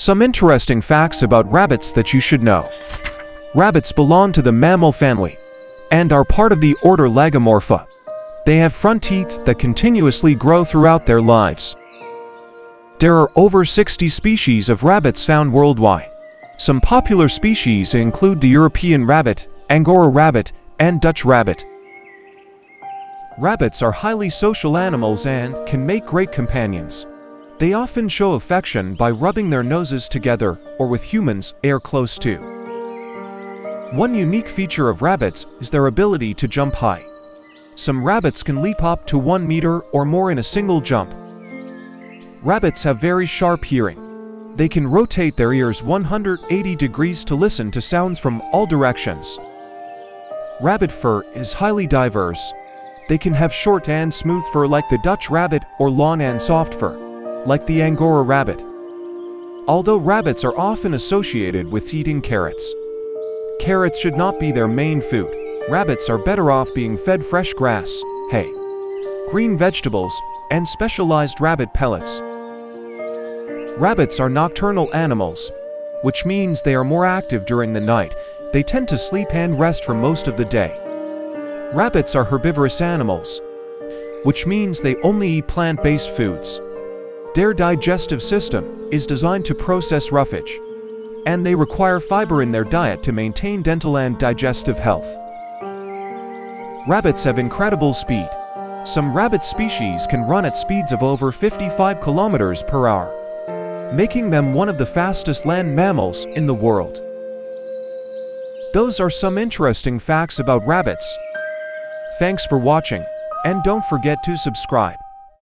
Some interesting facts about rabbits that you should know. Rabbits belong to the mammal family and are part of the order Lagomorpha. They have front teeth that continuously grow throughout their lives. There are over 60 species of rabbits found worldwide. Some popular species include the European rabbit, Angora rabbit, and Dutch rabbit. Rabbits are highly social animals and can make great companions. They often show affection by rubbing their noses together or with humans they are close to. One unique feature of rabbits is their ability to jump high. Some rabbits can leap up to 1 meter or more in a single jump. Rabbits have very sharp hearing. They can rotate their ears 180 degrees to listen to sounds from all directions. Rabbit fur is highly diverse. They can have short and smooth fur like the Dutch rabbit or long and soft fur, like the Angora rabbit. Although rabbits are often associated with eating carrots, carrots should not be their main food. Rabbits are better off being fed fresh grass, hay, green vegetables, and specialized rabbit pellets. Rabbits are nocturnal animals, which means they are more active during the night. They tend to sleep and rest for most of the day. Rabbits are herbivorous animals, which means they only eat plant-based foods. Their digestive system is designed to process roughage, and they require fiber in their diet to maintain dental and digestive health. Rabbits have incredible speed. Some rabbit species can run at speeds of over 55 kilometers per hour, making them one of the fastest land mammals in the world. Those are some interesting facts about rabbits. Thanks for watching, and don't forget to subscribe.